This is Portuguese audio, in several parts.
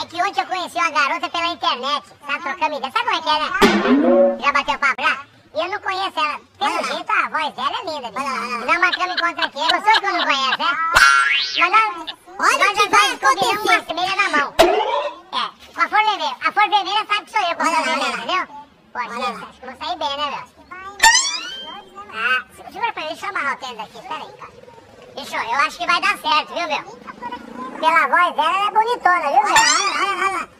É que ontem eu conheci uma garota pela internet. Tá trocando ideia. Sabe como é que é, né? Já bateu papo já? E eu não conheço ela. Pelo jeito, a voz dela é linda. bicho. Nós marcamos encontro aqui. É gostoso que eu não conheço, né? Mas nós, Olha nós que vai combinamos uma vermelha na mão. É, com a flor vermelha. A flor vermelha sabe que sou eu com a flor vermelha, entendeu? Lá. acho que eu vou sair bem, né, meu? Ah, se- segura pra mim, deixa eu amarrar o tênis aqui, pera aí, cara. Bicho, eu acho que vai dar certo, viu, meu? Pela voz dela, ela é bonitona, viu? Olha, olha, olha. Olha,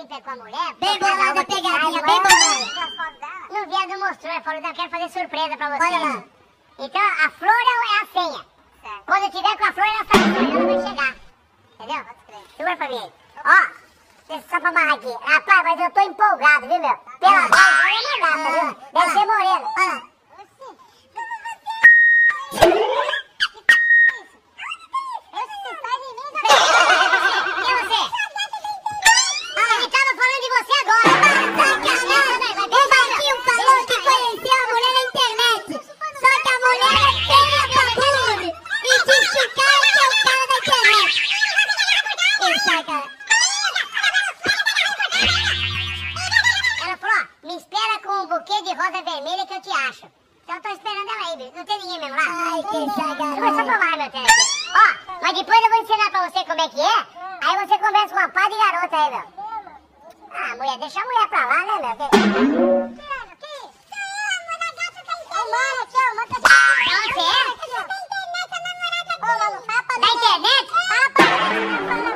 Ah, participa com a mulher. Bem bolada que pegadinha, bem mas- No viado mostrou, ele falou, não, eu quero fazer surpresa pra você. Olha lá. Então, a flor é a senha. Quando eu tiver com a flor, ela sabe ela vai chegar. Entendeu? Segura pra mim aí. Ó, deixa só pra amarrar aqui. Rapaz, mas eu tô empolgado, viu, meu? Pela voz, ela é uma gata, viu? Deve ser Ela falou, ó, me espera com um buquê de rosa vermelha que eu te acho. Então eu tô esperando ela aí, não tem ninguém mesmo lá? Ai, que sacanagem. Eu vou só tomar meu tênis. Ó, mas depois eu vou ensinar pra você como é que é, aí você conversa com uma pá de garota aí, meu. Ah, mulher, deixa a mulher pra lá, né, meu? Que... Mano, que isso? Ô, mano, aqui, ó, manda... Não, você é? Da internet, a namorada... Ô, mano, fala pra mim. Internet? Fala.